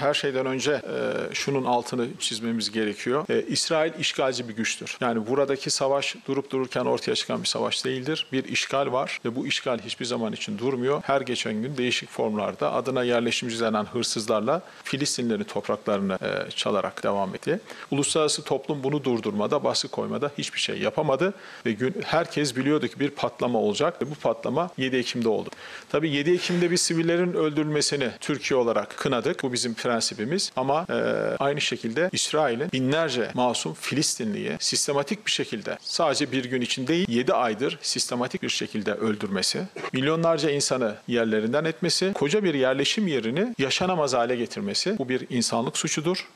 Her şeyden önce e, şunun altını çizmemiz gerekiyor. E, İsrail işgalci bir güçtür. Yani buradaki savaş durup dururken ortaya çıkan bir savaş değildir. Bir işgal var ve bu işgal hiçbir zaman için durmuyor. Her geçen gün değişik formlarda adına yerleşimci denen hırsızlarla Filistinlerin topraklarını e, çalarak devam etti. Uluslararası toplum bunu durdurmada, baskı koymada hiçbir şey yapamadı ve gün herkes biliyordu ki bir patlama olacak ve bu patlama 7 Ekim'de oldu. Tabii 7 Ekim'de biz sivillerin öldürülmesini Türkiye olarak kınadık. Bu bizim prensibimiz ama e, aynı şekilde İsrail'in binlerce masum Filistinliyi sistematik bir şekilde sadece bir gün için değil 7 aydır sistematik bir şekilde öldürmesi, milyonlarca insanı yerlerinden etmesi, koca bir yerleşim yerini yaşanamaz hale getirmesi bu bir insanlık suçudur.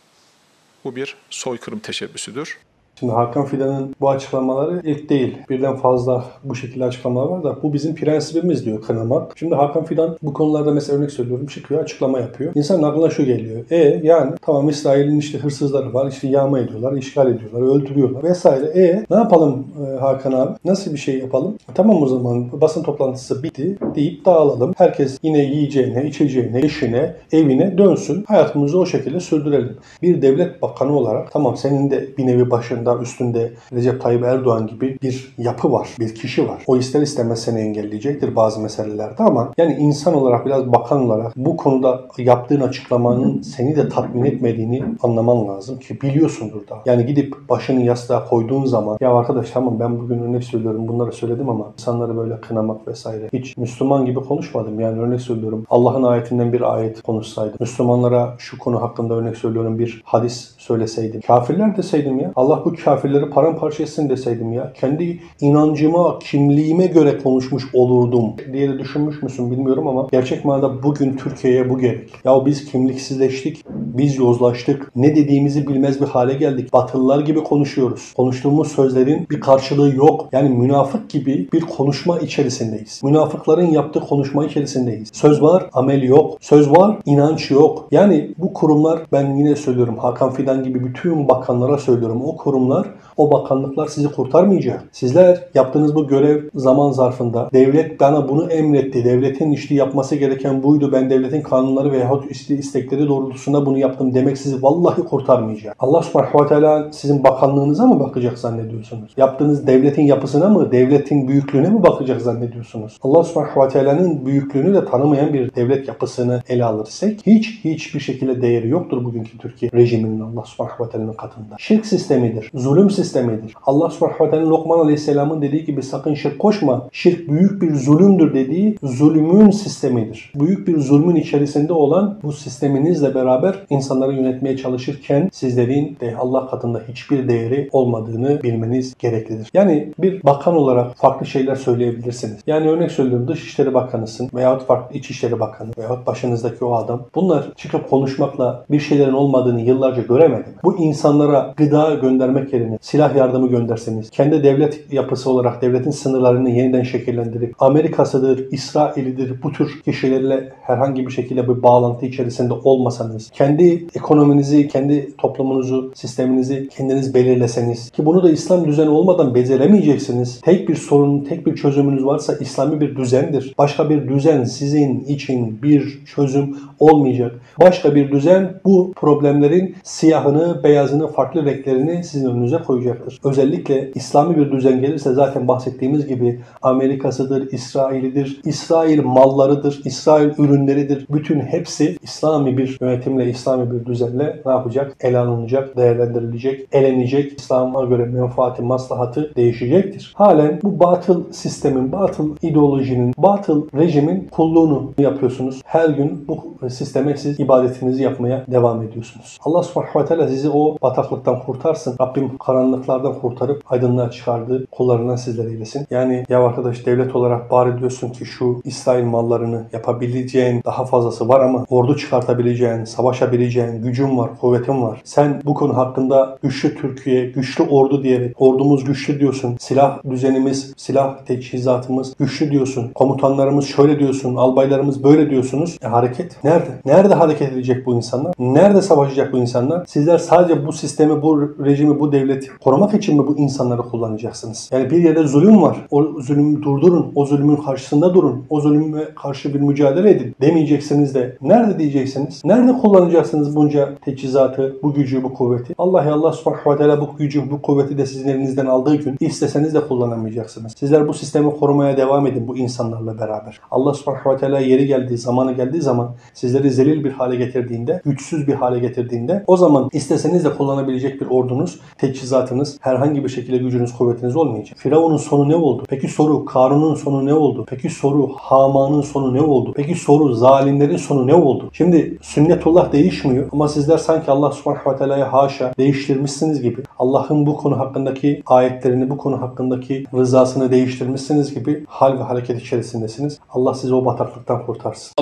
Bu bir soykırım teşebbüsüdür. Şimdi Hakan Fidan'ın bu açıklamaları ilk değil. Birden fazla bu şekilde açıklamalar var da bu bizim prensibimiz diyor kınamak. Şimdi Hakan Fidan bu konularda mesela örnek söylüyorum çıkıyor açıklama yapıyor. İnsanın aklına şu geliyor. E yani tamam İsrail'in işte hırsızları var işte yağma ediyorlar, işgal ediyorlar, öldürüyorlar vesaire. E ne yapalım e, Hakan abi? Nasıl bir şey yapalım? Tamam o zaman basın toplantısı bitti deyip dağılalım. Herkes yine yiyeceğine, içeceğine, işine, evine dönsün. Hayatımızı o şekilde sürdürelim. Bir devlet bakanı olarak tamam senin de bir nevi başın başında üstünde Recep Tayyip Erdoğan gibi bir yapı var, bir kişi var. O ister istemez seni engelleyecektir bazı meselelerde ama yani insan olarak biraz bakan olarak bu konuda yaptığın açıklamanın seni de tatmin etmediğini anlaman lazım ki biliyorsundur da. Yani gidip başını yastığa koyduğun zaman ya arkadaş tamam ben bugün örnek söylüyorum bunları söyledim ama insanları böyle kınamak vesaire. Hiç Müslüman gibi konuşmadım. Yani örnek söylüyorum Allah'ın ayetinden bir ayet konuşsaydım. Müslümanlara şu konu hakkında örnek söylüyorum bir hadis söyleseydim. Kafirler deseydim ya. Allah bu kafirleri paramparça etsin deseydim ya. Kendi inancıma, kimliğime göre konuşmuş olurdum diye de düşünmüş müsün bilmiyorum ama gerçek manada bugün Türkiye'ye bu gerek. Ya biz kimliksizleştik, biz yozlaştık. Ne dediğimizi bilmez bir hale geldik. Batılılar gibi konuşuyoruz. Konuştuğumuz sözlerin bir karşılığı yok. Yani münafık gibi bir konuşma içerisindeyiz. Münafıkların yaptığı konuşma içerisindeyiz. Söz var, amel yok. Söz var, inanç yok. Yani bu kurumlar ben yine söylüyorum Hakan Fidan gibi bütün bakanlara söylüyorum. O kurumlar, o bakanlıklar sizi kurtarmayacak. Sizler yaptığınız bu görev zaman zarfında devlet bana bunu emretti. Devletin işte yapması gereken buydu. Ben devletin kanunları veyahut istekleri doğrultusunda bunu yaptım demek sizi vallahi kurtarmayacak. Allah subhanahu ve teala sizin bakanlığınıza mı bakacak zannediyorsunuz? Yaptığınız devletin yapısına mı, devletin büyüklüğüne mi bakacak zannediyorsunuz? Allah subhanahu ve teala'nın büyüklüğünü de tanımayan bir devlet yapısını ele alırsak hiç hiçbir şekilde değeri yoktur bugünkü Türkiye rejiminin Allah subhanahu ve teala'nın katında. Şirk sistemidir, zulüm sistemidir. Allah subhanahu ve teala Lokman aleyhisselamın dediği gibi sakın şirk koşma. Şirk büyük bir zulümdür dediği zulümün sistemidir. Büyük bir zulmün içerisinde olan bu sisteminizle beraber insanları yönetmeye çalışırken sizlerin de Allah katında hiçbir değeri olmadığını bilmeniz gereklidir. Yani bir bakan olarak farklı şeyler söyleyebilirsiniz. Yani örnek söylüyorum Dışişleri Bakanısın veyahut farklı İçişleri Bakanı veyahut başınızdaki o adam. Bunlar çıkıp konuşmakla bir şeylerin olmadığını yıllarca göremedi. Bu insanlara gıda göndermek yerine silah yardımı gönderseniz, kendi devlet yapısı olarak devletin sınırlarını yeniden şekillendirip Amerika'sıdır, İsrail'idir bu tür kişilerle herhangi bir şekilde bir bağlantı içerisinde olmasanız, kendi ekonominizi, kendi toplumunuzu, sisteminizi kendiniz belirleseniz ki bunu da İslam düzeni olmadan beceremeyeceksiniz. Tek bir sorun, tek bir çözümünüz varsa İslami bir düzendir. Başka bir düzen sizin için bir çözüm olmayacak. Başka bir düzen bu problemlerin siyahını, beyazını, farklı renklerini sizin önünüze koyacaktır. Özellikle İslami bir düzen gelirse zaten bahsettiğimiz gibi Amerika'sıdır, İsrail'idir, İsrail mallarıdır, İsrail ürünleridir. Bütün hepsi İslami bir yönetimle, İslami bir düzenle ne yapacak? Ele alınacak, değerlendirilecek, elenecek. İslam'a göre menfaati, maslahatı değişecektir. Halen bu batıl sistemin, batıl ideolojinin, batıl rejimin kulluğunu yapıyorsunuz. Her gün bu sisteme siz ibadetinizi yapmaya devam ediyorsunuz. Allah subhanahu ve teala sizi o bataklıktan kurtarsın. Rabbim karanlıklardan kurtarıp aydınlığa çıkardığı kullarından sizler eylesin. Yani ya arkadaş devlet olarak bari diyorsun ki şu İsrail mallarını yapabileceğin daha fazlası var ama ordu çıkartabileceğin, savaşabileceğin gücün var, kuvvetin var. Sen bu konu hakkında güçlü Türkiye, güçlü ordu diyerek ordumuz güçlü diyorsun. Silah düzenimiz, silah teçhizatımız güçlü diyorsun. Komutanlarımız şöyle diyorsun, albaylarımız böyle diyorsunuz. E hareket nerede? Nerede hareket edecek bu insanlar? Nerede savaşacak bu insanlar? Sizler sadece bu sistemi, bu rejimi, bu devleti korumak için mi bu insanları kullanacaksınız? Yani bir yerde zulüm var. O zulümü durdurun. O zulümün karşısında durun. O zulüme karşı bir mücadele edin demeyeceksiniz de nerede diyeceksiniz? Nerede kullanacaksınız? Kullanacaksınız bunca teçhizatı, bu gücü, bu kuvveti. Allah Allah subhanahu ve teala bu gücü, bu kuvveti de sizin elinizden aldığı gün isteseniz de kullanamayacaksınız. Sizler bu sistemi korumaya devam edin bu insanlarla beraber. Allah subhanahu ve teala yeri geldiği, zamanı geldiği zaman sizleri zelil bir hale getirdiğinde, güçsüz bir hale getirdiğinde o zaman isteseniz de kullanabilecek bir ordunuz, teçhizatınız, herhangi bir şekilde gücünüz, kuvvetiniz olmayacak. Firavun'un sonu ne oldu? Peki soru Karun'un sonu ne oldu? Peki soru Haman'ın sonu ne oldu? Peki soru zalimlerin sonu ne oldu? Şimdi sünnetullah değişmiyor ama sizler sanki Allah subhanahu ve teala'ya haşa değiştirmişsiniz gibi Allah'ın bu konu hakkındaki ayetlerini, bu konu hakkındaki rızasını değiştirmişsiniz gibi hal ve hareket içerisindesiniz. Allah sizi o bataklıktan kurtarsın.